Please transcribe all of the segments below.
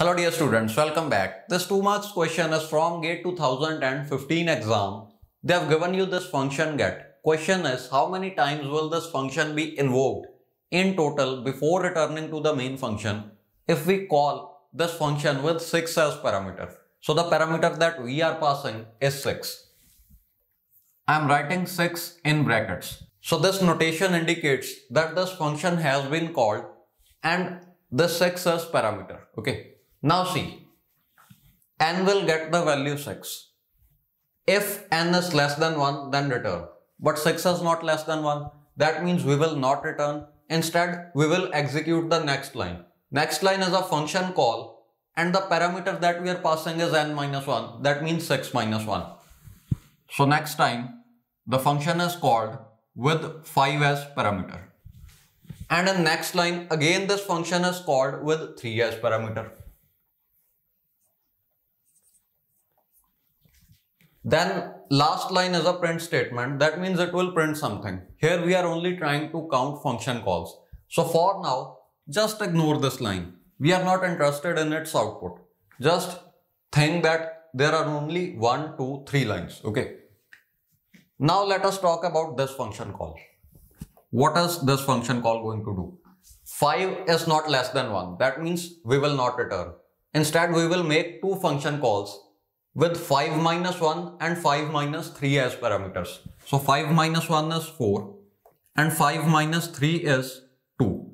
Hello dear students, welcome back. This 2 marks question is from GATE 2015 exam. They have given you this function get. Question is how many times will this function be invoked in total before returning to the main function if we call this function with 6 as parameter. So the parameter that we are passing is 6. I am writing 6 in brackets. So this notation indicates that this function has been called and the 6 as parameter. Okay. Now see, n will get the value 6. If n is less than 1, then return. But 6 is not less than 1. That means we will not return. Instead, we will execute the next line. Next line is a function call and the parameter that we are passing is n minus 1. That means 6 minus 1. So next time, the function is called with 5 as parameter. And in next line, again this function is called with 3 as parameter. Then last line is a print statement. That means it will print something. Here we are only trying to count function calls. So for now, just ignore this line. We are not interested in its output. Just think that there are only one, two, three lines. Okay. Now let us talk about this function call. What is this function call going to do? 5 is not less than 1. That means we will not return. Instead, we will make two function calls with 5 minus 1 and 5 minus 3 as parameters. So 5 minus 1 is 4 and 5 minus 3 is 2.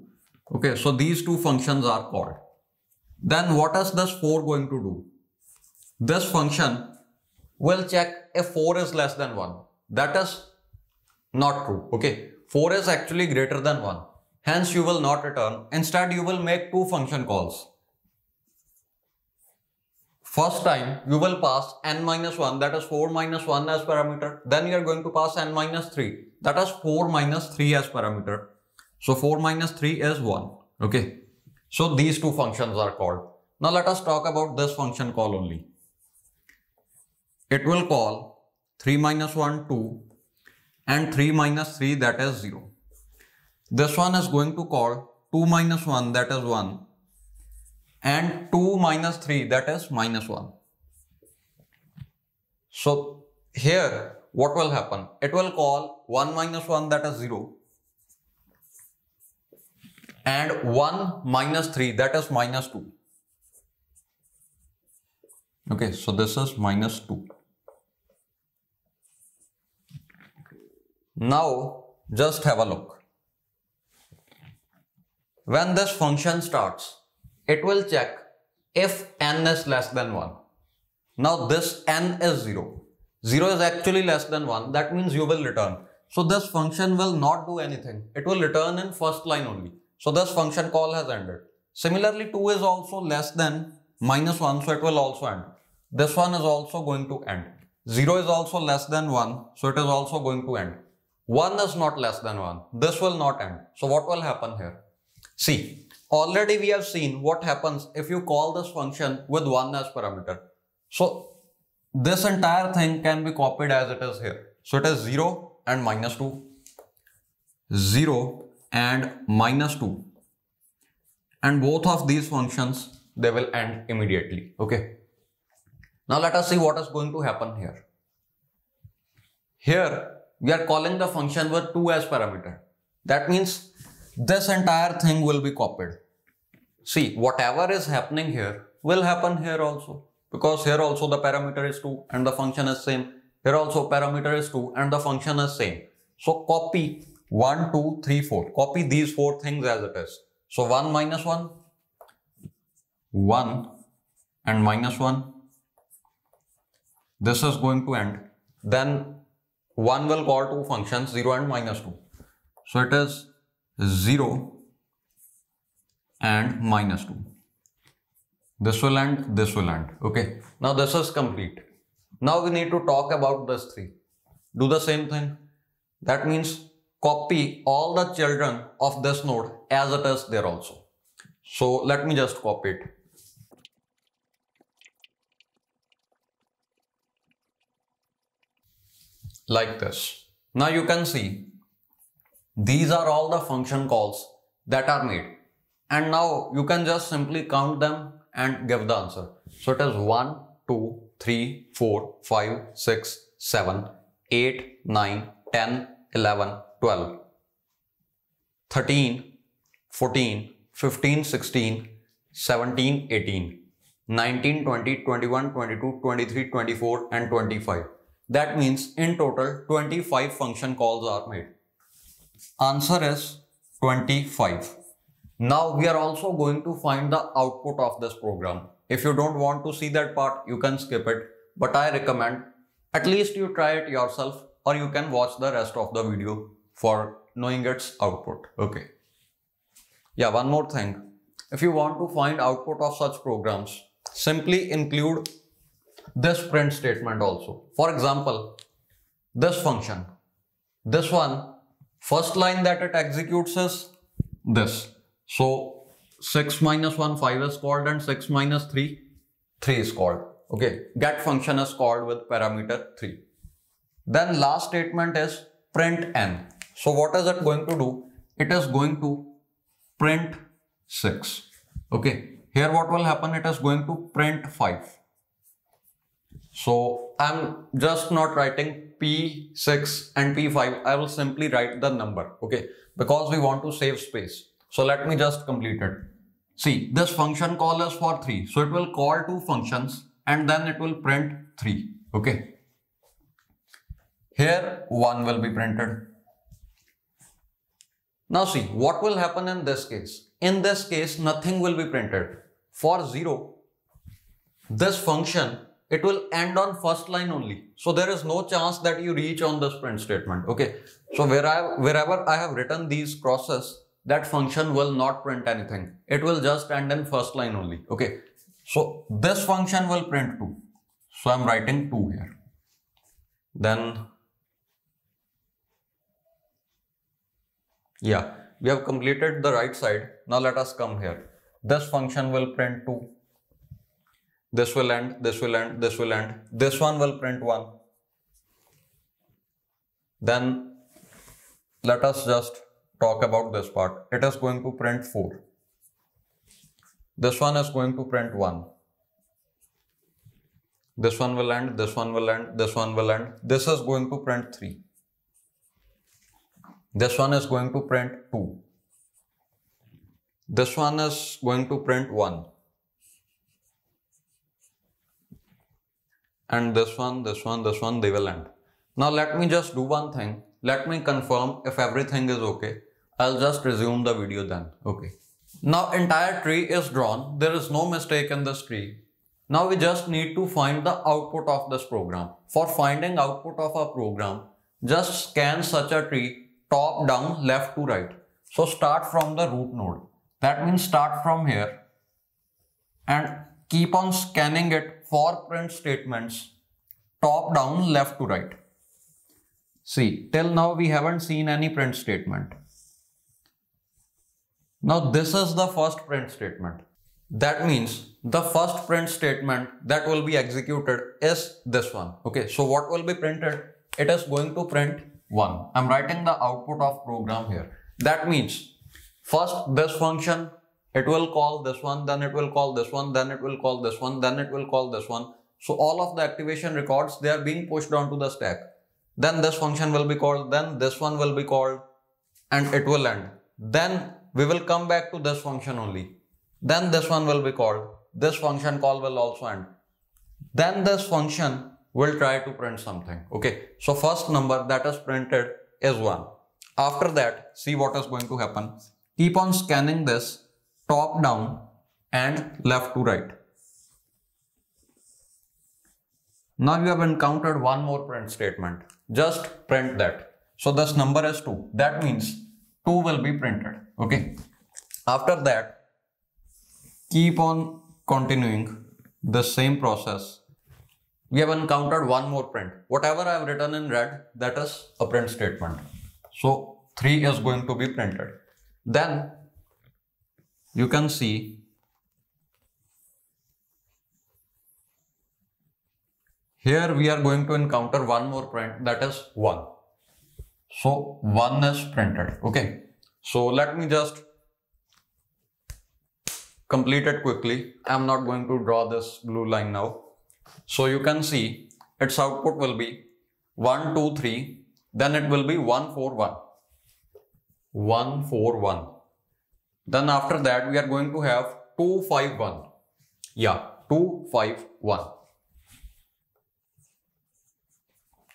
Okay, so these two functions are called. Then what is this 4 going to do? This function will check if 4 is less than 1. That is not true. Okay, 4 is actually greater than 1. Hence you will not return. Instead you will make two function calls. First time you will pass n minus 1 that is 4 minus 1 as parameter. Then you are going to pass n minus 3 that is 4 minus 3 as parameter. So 4 minus 3 is 1. Okay. So these two functions are called. Now let us talk about this function call only. It will call 3 minus 1 2 and 3 minus 3 that is 0. This one is going to call 2 minus 1 that is 1 and 2 minus 3 that is minus 1. So here what will happen? It will call 1 minus 1 that is 0 and 1 minus 3 that is minus 2. Okay, so this is minus 2. Now just have a look. When this function starts, it will check if n is less than 1. Now this n is 0. 0 is actually less than 1. That means you will return. So this function will not do anything. It will return in first line only. So this function call has ended. Similarly 2 is also less than minus 1 so it will also end. This one is also going to end. 0 is also less than 1 so it is also going to end. 1 is not less than 1. This will not end. So what will happen here? See, Already we have seen what happens if you call this function with 1 as parameter. So this entire thing can be copied as it is here. So it is 0 and minus 2, 0 and minus 2 and both of these functions they will end immediately. Okay. Now let us see what is going to happen here. Here we are calling the function with 2 as parameter. That means this entire thing will be copied. See, whatever is happening here will happen here also because here also the parameter is 2 and the function is same. Here also parameter is 2 and the function is same. So copy 1, 2, 3, 4. Copy these four things as it is. So 1 minus 1, 1 and minus 1. This is going to end. Then 1 will call two functions 0 and minus 2. So it is 0 and minus 2. This will end, this will end. Okay. Now this is complete. Now we need to talk about this 3. Do the same thing. That means copy all the children of this node as it is there also. So let me just copy it. Like this. Now you can see these are all the function calls that are made. And now you can just simply count them and give the answer. So it is 1, 2, 3, 4, 5, 6, 7, 8, 9, 10, 11, 12, 13, 14, 15, 16, 17, 18, 19, 20, 21, 22, 23, 24 and 25. That means in total 25 function calls are made. Answer is 25. Now we are also going to find the output of this program. If you don't want to see that part, you can skip it. But I recommend at least you try it yourself or you can watch the rest of the video for knowing its output. Okay. Yeah, one more thing. If you want to find output of such programs, simply include this print statement also. For example, this function, this one, first line that it executes is this. So 6 minus 1, 5 is called and 6 minus 3, 3 is called. Okay, get function is called with parameter 3. Then last statement is print n. So what is it going to do? It is going to print 6. Okay, here what will happen? It is going to print 5. So I'm just not writing P6 and P5. I will simply write the number. Okay, because we want to save space. So let me just complete it. See, this function call is for 3. So it will call two functions and then it will print 3. Okay. Here 1 will be printed. Now see, what will happen in this case? In this case, nothing will be printed. For 0, this function, it will end on first line only. So there is no chance that you reach on this print statement. Okay. So where I, wherever I have written these crosses, that function will not print anything. It will just end in first line only. Okay. So this function will print 2. So I'm writing 2 here. Then, yeah, we have completed the right side. Now let us come here. This function will print 2. This will end, this will end, this will end. This one will print 1. Then let us just talk about this part. It is going to print 4. This one is going to print 1. This one will end, this one will end, this one will end. This is going to print 3. This one is going to print 2. This one is going to print 1. And this one, this one, this one, they will end. Now let me just do one thing. Let me confirm if everything is okay. I'll just resume the video then. Okay. Now entire tree is drawn. There is no mistake in this tree. Now we just need to find the output of this program. For finding output of a program, just scan such a tree top down left to right. So start from the root node. That means start from here and keep on scanning it for print statements top down left to right. See, till now we haven't seen any print statement. Now this is the first print statement. That means the first print statement that will be executed is this one. Okay, so what will be printed? It is going to print 1. I'm writing the output of program here. That means first this function, it will call this one, then it will call this one, then it will call this one, then it will call this one. So all of the activation records, they are being pushed onto the stack. Then this function will be called, then this one will be called and it will end. Then we will come back to this function only. Then this one will be called. This function call will also end. Then this function will try to print something. Okay. So first number that is printed is 1. After that, see what is going to happen. Keep on scanning this top down and left to right. Now you have encountered one more print statement. Just print that. So this number is 2. That means 2 will be printed okay after that keep on continuing the same process we have encountered one more print whatever i have written in red that is a print statement so 3 is going to be printed then you can see here we are going to encounter one more print that is 1 so 1 is printed. Okay. So let me just complete it quickly. I'm not going to draw this blue line now. So you can see its output will be 1, 2, 3. Then it will be 1, 4, 1. 1, 4, 1. Then after that we are going to have 251. Yeah, 251.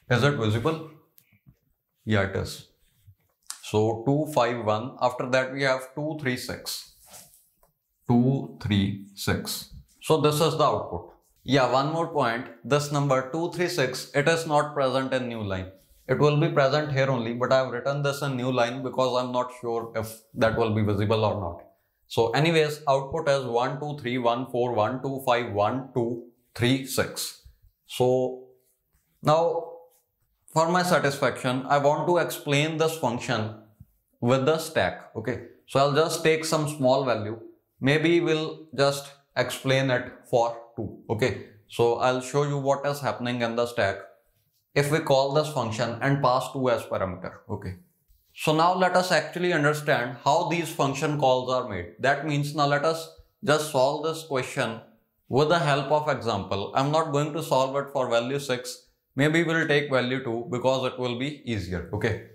Is it visible? Yeah, it is. So 251. After that we have 2, 3, 6. 2, 3, 6. So this is the output. Yeah, one more point. This number 236, it is not present in new line. It will be present here only, but I have written this in new line because I'm not sure if that will be visible or not. So anyways, output is 1, 2, 3, 1, 4, 1, 2, 5, 1, 2, 3, 6. So now for my satisfaction, I want to explain this function with the stack. Okay. So I'll just take some small value. Maybe we'll just explain it for 2. Okay. So I'll show you what is happening in the stack if we call this function and pass 2 as parameter. Okay. So now let us actually understand how these function calls are made. That means now let us just solve this question with the help of example. I'm not going to solve it for value 6 Maybe we'll take value 2 because it will be easier. Okay.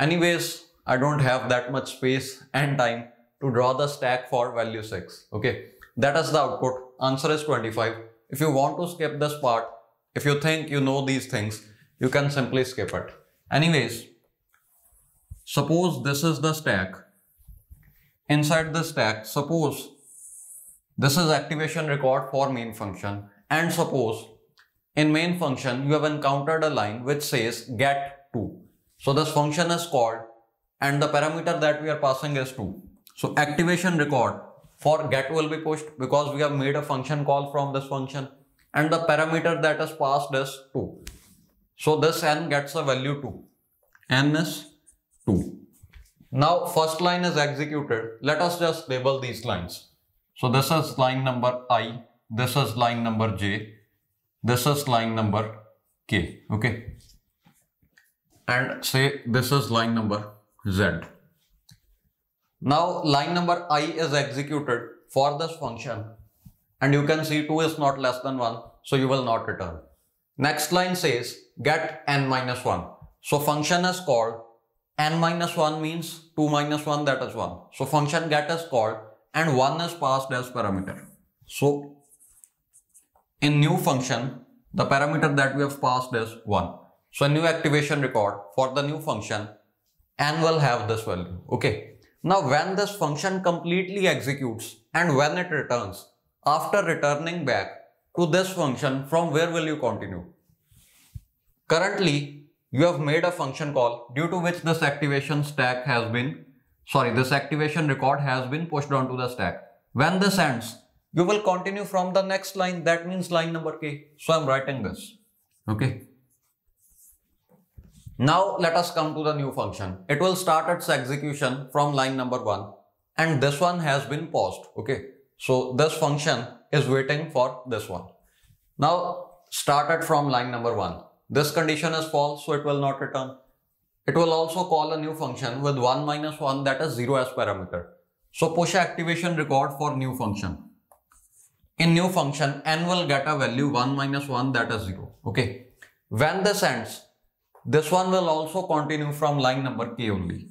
Anyways, I don't have that much space and time to draw the stack for value 6. Okay. That is the output. Answer is 25. If you want to skip this part, if you think you know these things, you can simply skip it. Anyways, suppose this is the stack. Inside the stack, suppose this is activation record for main function and suppose in main function, you have encountered a line which says get 2. So this function is called and the parameter that we are passing is 2. So activation record for get will be pushed because we have made a function call from this function and the parameter that is passed is 2. So this n gets a value 2. n is 2. Now first line is executed. Let us just label these lines. So this is line number i, this is line number j, this is line number k okay and say this is line number z now line number i is executed for this function and you can see 2 is not less than 1 so you will not return next line says get n minus 1 so function is called n minus 1 means 2 minus 1 that is 1 so function get is called and 1 is passed as parameter so in new function, the parameter that we have passed is 1. So a new activation record for the new function n will have this value. Okay. Now when this function completely executes and when it returns, after returning back to this function, from where will you continue? Currently, you have made a function call due to which this activation stack has been, sorry, this activation record has been pushed onto the stack. When this ends, you will continue from the next line. That means line number k. So i'm writing this. Okay. Now let us come to the new function. It will start its execution from line number one and this one has been paused. Okay so this function is waiting for this one. Now started from line number one. This condition is false so it will not return. It will also call a new function with 1 minus 1 that is 0 as parameter. So push activation record for new function. In new function n will get a value 1 minus 1 that is 0 okay? When this ends this one will also continue from line number k only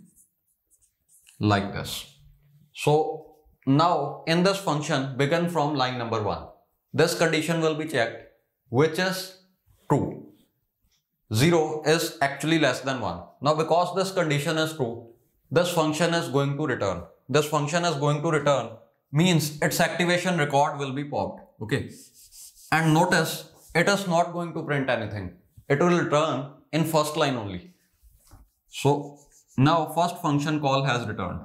like this. So now in this function begin from line number 1 this condition will be checked which is true 0 is actually less than 1 now because this condition is true this function is going to return this function is going to return means its activation record will be popped. Okay. And notice it is not going to print anything. It will return in first line only. So now first function call has returned.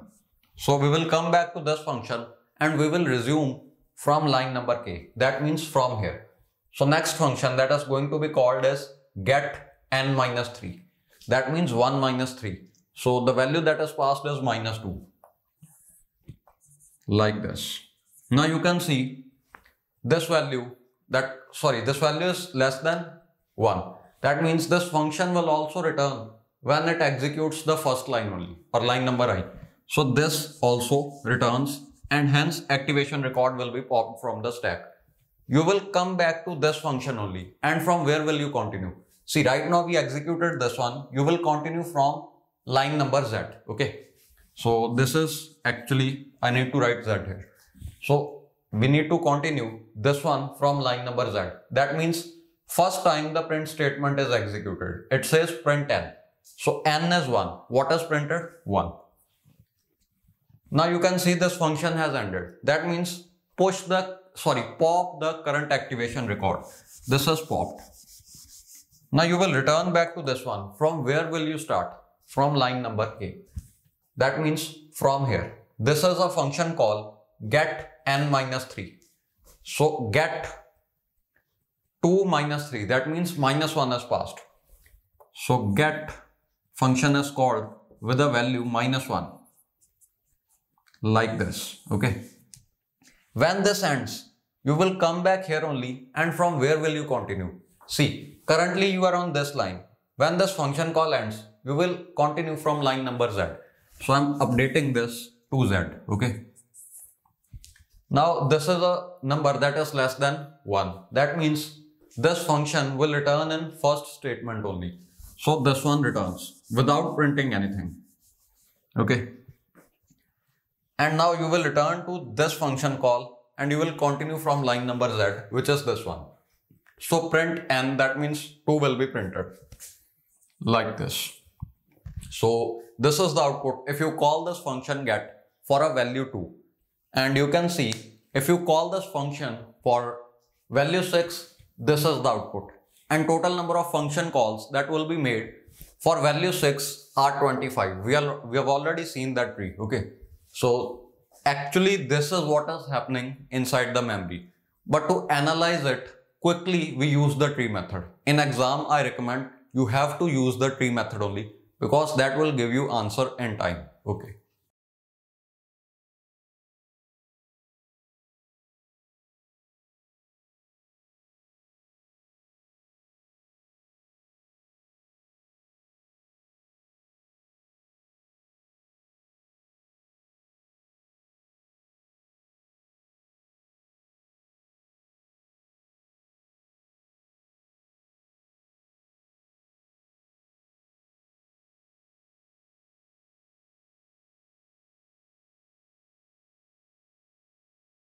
So we will come back to this function and we will resume from line number k. That means from here. So next function that is going to be called as get n minus 3. That means 1 minus 3. So the value that is passed is minus 2 like this. Now you can see this value that sorry this value is less than 1. That means this function will also return when it executes the first line only or line number i. So this also returns and hence activation record will be popped from the stack. You will come back to this function only and from where will you continue? See right now we executed this one. You will continue from line number Z. Okay. So this is actually I need to write Z here. So we need to continue this one from line number Z. That means first time the print statement is executed. It says print n. So n is 1. What is printed? 1. Now you can see this function has ended. That means push the, sorry, pop the current activation record. This is popped. Now you will return back to this one. From where will you start? From line number A. That means from here. This is a function call get n minus 3. So get 2 minus 3. That means minus 1 is passed. So get function is called with a value minus 1 like this okay? When this ends you will come back here only and from where will you continue? See currently you are on this line. When this function call ends you will continue from line number z. So i'm updating this to z okay? Now this is a number that is less than 1 that means this function will return in first statement only. So this one returns without printing anything okay and now you will return to this function call and you will continue from line number z which is this one. So print n that means 2 will be printed. Like this. So this is the output. If you call this function get for a value 2 and you can see if you call this function for value 6 this is the output. And total number of function calls that will be made for value 6 are 25 we are we have already seen that tree. Okay so actually this is what is happening inside the memory. But to analyze it quickly, we use the tree method. In exam, I recommend you have to use the tree method only because that will give you answer in time. Okay.